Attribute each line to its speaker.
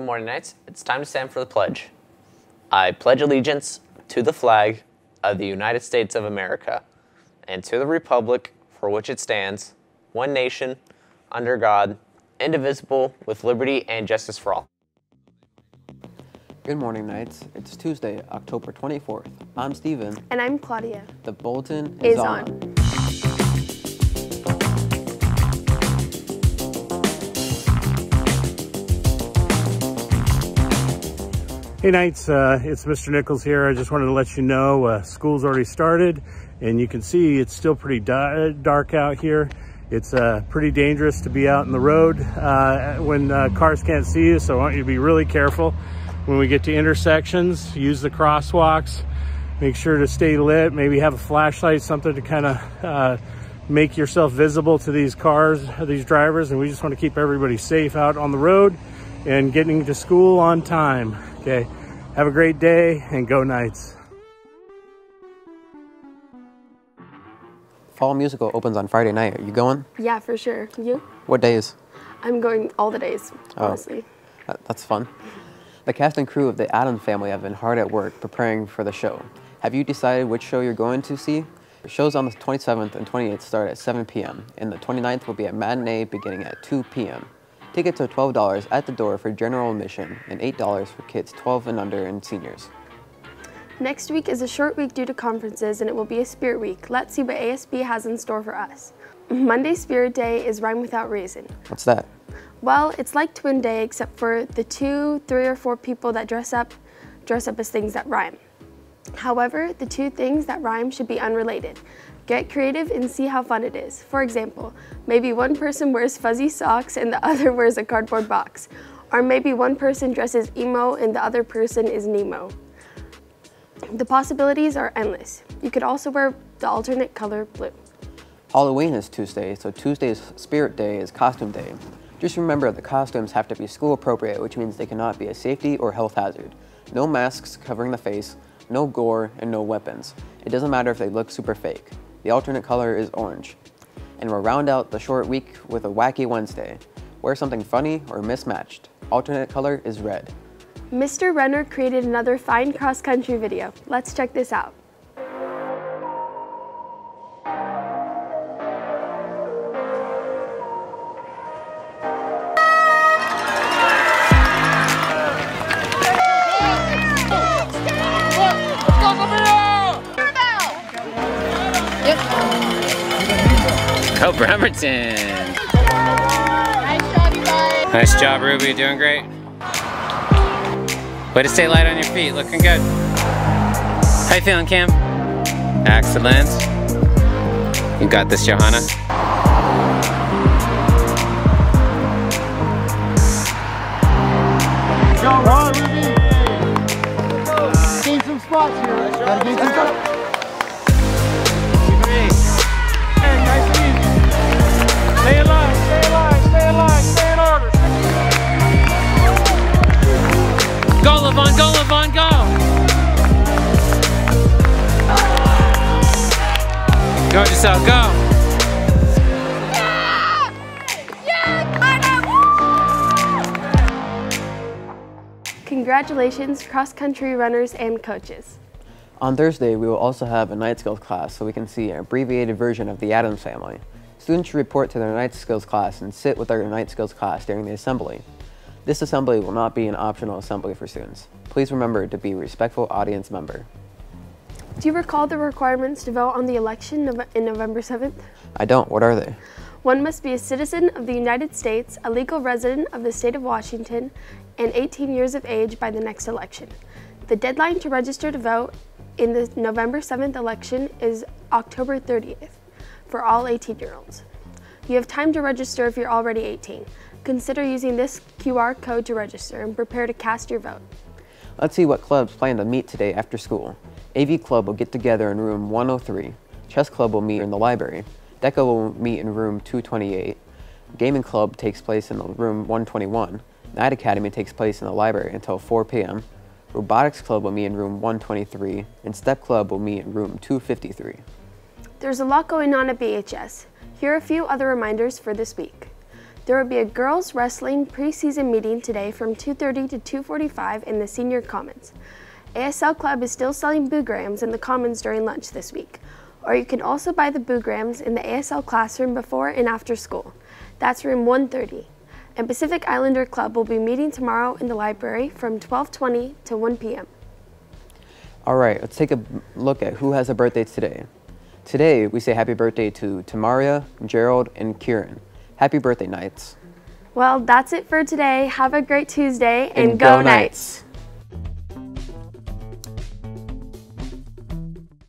Speaker 1: morning, Knights. It's time to stand for the pledge. I pledge allegiance to the flag of the United States of America and to the republic for which it stands, one nation, under God, indivisible, with liberty and justice for all.
Speaker 2: Good morning, Knights. It's Tuesday, October 24th. I'm Steven.
Speaker 3: And I'm Claudia.
Speaker 2: The bulletin is,
Speaker 3: Is
Speaker 2: on.
Speaker 3: on.
Speaker 4: Hey Knights, uh, it's Mr. Nichols here. I just wanted to let you know uh, school's already started and you can see it's still pretty dark out here. It's uh, pretty dangerous to be out in the road uh, when uh, cars can't see you, so I want you to be really careful. When we get to intersections, use the crosswalks, make sure to stay lit, maybe have a flashlight, something to kind of uh, make yourself visible to these cars, these drivers, and we just want to keep everybody safe out on the road and getting to school on time. Okay, have a great day and go Knights.
Speaker 2: Fall Musical opens on Friday night. Are you going?
Speaker 3: Yeah, for sure. You?
Speaker 2: What days?
Speaker 3: I'm going all the days,
Speaker 2: Oh.
Speaker 3: honestly.
Speaker 2: That- That's fun. The cast and crew of the Addams family have been hard at work preparing for the show. Have you decided which show you're going to see? The shows on the 27th and 28th start at 7 p.m., and the 29th will be a matinee beginning at 2 p.m. Tickets are $12 at the door for general admission and $8 for kids 12 and under and seniors.
Speaker 3: Next week is a short week due to conferences and it will be a spirit week. Let's see what ASB has in store for us. Monday Spirit Day is Rhyme Without Reason.
Speaker 2: What's that?
Speaker 3: Well, it's like Twin Day except for the two, three, or four people that dress up dress up as things that rhyme. However, the two things that rhyme should be unrelated. Get creative and see how fun it is. For example, maybe one person wears fuzzy socks and the other wears a cardboard box. Or maybe one person dresses emo and the other person is Nemo. The possibilities are endless. You could also wear the alternate color blue.
Speaker 2: Halloween is Tuesday, so Tuesday's Spirit Day is Costume Day. Just remember the costumes have to be school appropriate, which means they cannot be a safety or health hazard. No masks covering the face, no gore, and no weapons. It doesn't matter if they look super fake. The alternate color is orange. And we'll round out the short week with a wacky Wednesday. Wear something funny or mismatched. Alternate color is red.
Speaker 3: Mr. Renner created another fine cross country video. Let's check this out.
Speaker 5: Bremerton. Nice job, Ruby. You're doing great. Way to stay light on your feet. Looking good. How you feeling, Cam? Excellent. You got this, Johanna. Go, Ruby.
Speaker 6: Gain some spots here. Gotta gain some spots.
Speaker 4: Stay in line, stay in line, stay in line, stay in order.
Speaker 5: Go, Levon, go, Levon, go! Go, Giselle, go!
Speaker 3: Congratulations, cross country runners and coaches.
Speaker 2: On Thursday, we will also have a Knight skills class so we can see an abbreviated version of the Addams family. Students should report to their Knight skills class and sit with their Knight skills class during the assembly. This assembly will not be an optional assembly for students. Please remember to be a respectful audience member.
Speaker 3: Do you recall the requirements to vote on the election in November 7th?
Speaker 2: I don't, what are they?
Speaker 3: One must be a citizen of the United States, a legal resident of the state of Washington, and 18 years of age by the next election. The deadline to register to vote in the November 7th election is October 30th for all 18 year olds. You have time to register if you're already 18. Consider using this QR code to register and prepare to cast your vote.
Speaker 2: Let's see what clubs plan to meet today after school. AV Club will get together in room 103. Chess Club will meet in the library. DECA will meet in room 228. Gaming Club takes place in room 121. Knight Academy takes place in the library until 4 p.m. Robotics Club will meet in room 123. And Step Club will meet in room 253.
Speaker 3: There's a lot going on at BHS. Here are a few other reminders for this week. There will be a girls wrestling preseason meeting today from 2.30 to 2.45 in the senior commons. ASL Club is still selling boograms in the commons during lunch this week, or you can also buy the boograms in the ASL classroom before and after school. That's room 130. And Pacific Islander Club will be meeting tomorrow in the library from 12:20 to 1 p.m.
Speaker 2: All right, let's take a look at who has a birthday today. Today, we say happy birthday to Tamaria, Gerald, and Kieran. Happy birthday, Knights.
Speaker 3: Well, that's it for today. Have a great Tuesday and,
Speaker 2: And
Speaker 3: go,
Speaker 2: go
Speaker 3: Knights.
Speaker 2: Knights.